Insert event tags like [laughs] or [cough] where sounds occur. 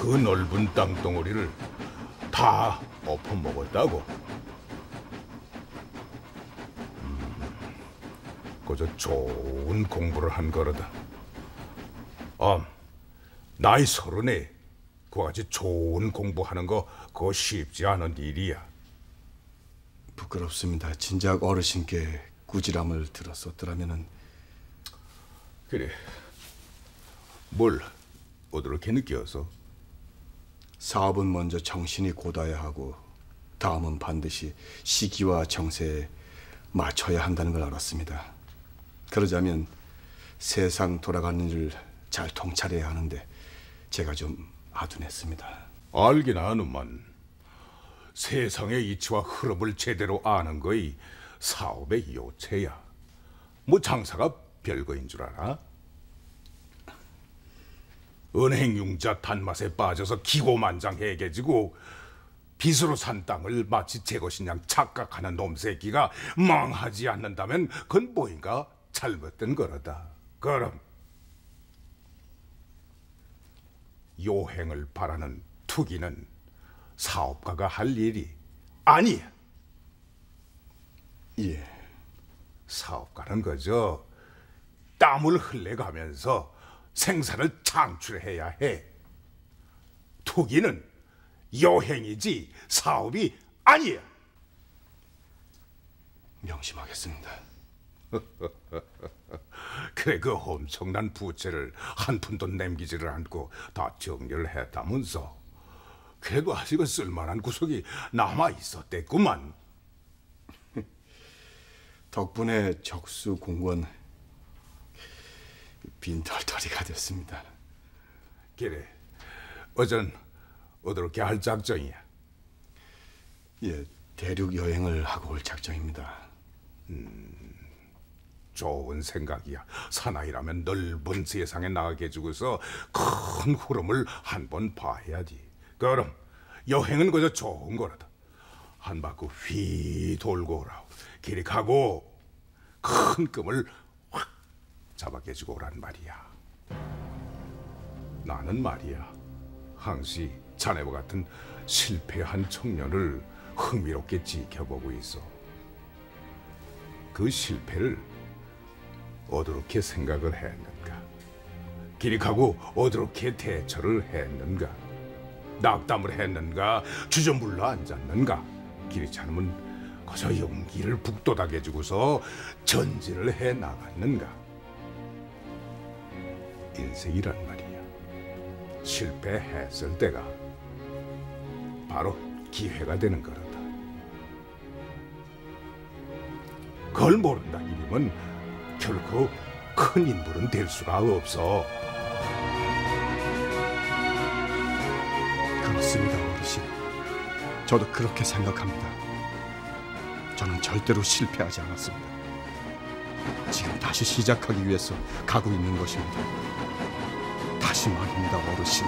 그 넓은 땅덩어리를 다 엎어먹었다고. 음, 그저 좋은 공부를 한 거로다. 아, 나이 서른에 그같이 좋은 공부하는 거 그거 쉽지 않은 일이야. 부끄럽습니다. 진작 어르신께 꾸지람을 들었었더라면은 그래. 뭘 어떻게 느껴서? 사업은 먼저 정신이 곧아야 하고 다음은 반드시 시기와 정세에 맞춰야 한다는 걸 알았습니다. 그러자면 세상 돌아가는 줄잘 통찰해야 하는데 제가 좀 아둔했습니다. 알긴 아는만 세상의 이치와 흐름을 제대로 아는 거이 사업의 요체야. 뭐 장사가 별거인 줄 알아? 은행융자 단맛에 빠져서 기고만장해개지고 빚으로 산 땅을 마치 제양 착각하는 놈새끼가 망하지 않는다면 그건 뭐인가 잘못된 거로다. 그럼 요행을 바라는 투기는 사업가가 할 일이 아니야. 예. 사업가는 그저 땀을 흘려가면서 생산을 창출해야 해. 투기는 여행이지 사업이 아니야. 명심하겠습니다. [laughs] 그래 그 엄청난 부채를 한 푼도 남기지를 않고 다 정리를 했다면서 그래도 아직은 쓸만한 구석이 남아 있었댔구만. [laughs] 덕분에 적수 공권 빈털터리가 됐습니다. 그래 어전 어떻게 할 작정이야? 예, 대륙 여행을 하고 올 작정입니다. 좋은 생각이야. 사나이라면 넓은 세상에 나가게 주고서 큰 흐름을 한 번 봐야지. 그럼 여행은 그저 좋은 거라다. 한 바퀴 휘 돌고 오라고. 길이 가고 큰확 잡아게 주고 오란 말이야. 나는 말이야. 항시 자네와 같은 실패한 청년을 흥미롭게 지켜보고 있어. 그 실패를 어떻게 생각을 했는가? 가고 어떻게 대처를 했는가? 낙담을 했는가? 주저물러 앉았는가? 차는 거저 용기를 북돋아게 주고서 전진을 해 나갔는가? 인생이란 말이야. 실패했을 때가 바로 기회가 되는 거란다. 그걸 모른다 이름은 결코 큰 인물은 될 수가 없어. 그렇습니다, 어르신. 저도 그렇게 생각합니다. 저는 절대로 실패하지 않았습니다. 지금 다시 시작하기 위해서 가고 있는 것입니다. 다시 말입니다, 어르신.